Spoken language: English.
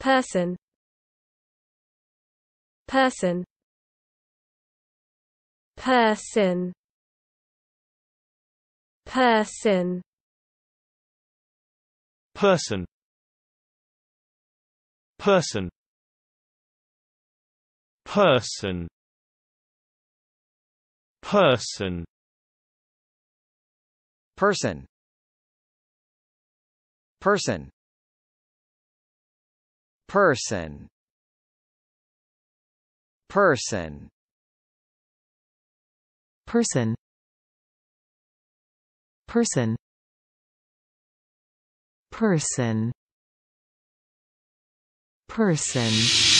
person person person person person person person person person person person person person person person person